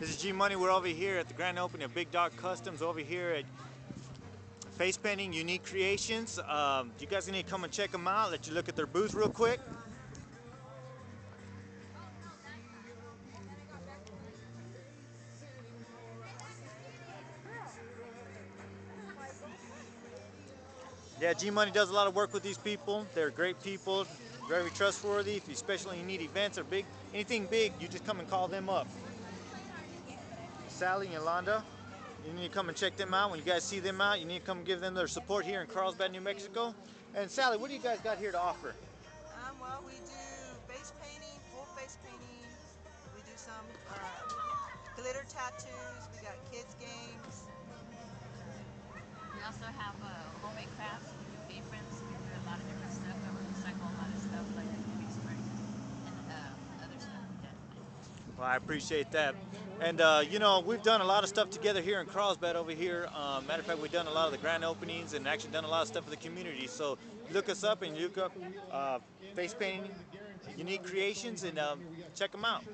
This is G Money. We're over here at the grand opening of Big DAWG Customs over here at Face Painting Unique Creations. Um, you guys need to come and check them out. Let you look at their booth real quick. Yeah, G Money does a lot of work with these people. They're great people, very trustworthy. If you especially need events or big anything big, you just come and call them up. Sally and Yolanda, you need to come and check them out. When you guys see them out, you need to come give them their support here in Carlsbad, New Mexico. And Sally, what do you guys got here to offer? Um, well, we do face painting, full face painting. We do some uh, glitter tattoos. We got kids games. We also have uh, homemade crafts, we do aprons, we do a lot of different stuff, and we recycle a lot of stuff like face sprays and uh, other stuff like that. Well, I appreciate that. And, uh, you know, we've done a lot of stuff together here in Carlsbad over here. Um, matter of fact, we've done a lot of the grand openings and actually done a lot of stuff for the community. So look us up and look up uh, Face Painting Unique Creations and um, check them out.